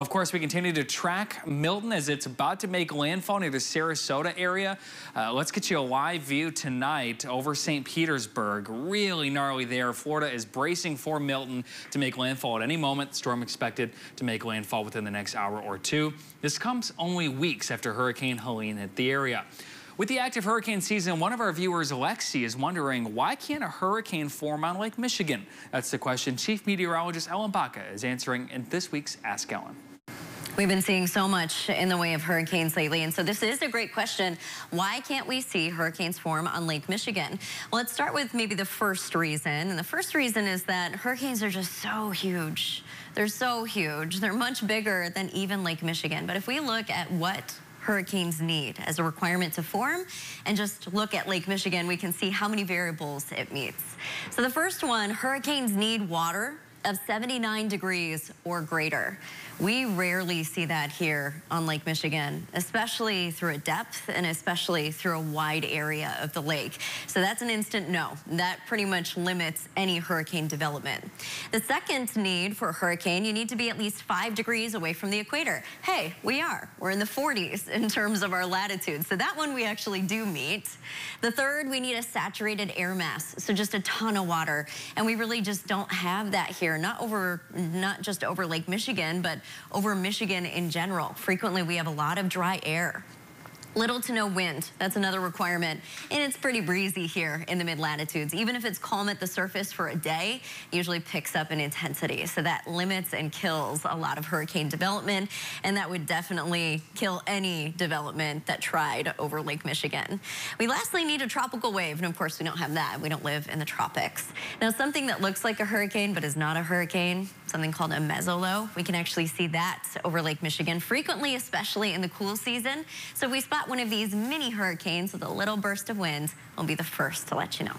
Of course, we continue to track Milton as it's about to make landfall near the Sarasota area. Uh, let's get you a live view tonight over St. Petersburg. Really gnarly there. Florida is bracing for Milton to make landfall at any moment. Storm expected to make landfall within the next hour or two. This comes only weeks after Hurricane Helene hit the area. With the active hurricane season, one of our viewers, Alexi, is wondering why can't a hurricane form on Lake Michigan? That's the question Chief Meteorologist Ellen Bacca is answering in this week's Ask Ellen. We've been seeing so much in the way of hurricanes lately, and so this is a great question. Why can't we see hurricanes form on Lake Michigan? Well, let's start with maybe the first reason, and the first reason is that hurricanes are just so huge. They're so huge. They're much bigger than even Lake Michigan. But if we look at what hurricanes need as a requirement to form and just look at Lake Michigan, we can see how many variables it meets. So the first one, hurricanes need water of 79 degrees or greater. We rarely see that here on Lake Michigan, especially through a depth and especially through a wide area of the lake. So that's an instant no. That pretty much limits any hurricane development. The second need for a hurricane, you need to be at least five degrees away from the equator. Hey, we are. We're in the 40s in terms of our latitude. So that one we actually do meet. The third, we need a saturated air mass. So just a ton of water. And we really just don't have that here. Not over, not just over Lake Michigan, but over Michigan in general. Frequently, we have a lot of dry air. Little to no wind, that's another requirement. And it's pretty breezy here in the mid-latitudes. Even if it's calm at the surface for a day, usually picks up in intensity. So that limits and kills a lot of hurricane development. And that would definitely kill any development that tried over Lake Michigan. We lastly need a tropical wave. And of course, we don't have that. We don't live in the tropics. Now, something that looks like a hurricane but is not a hurricane, something called a mesolow. We can actually see that over Lake Michigan frequently, especially in the cool season. So if we spot one of these mini hurricanes with a little burst of winds, we'll be the first to let you know.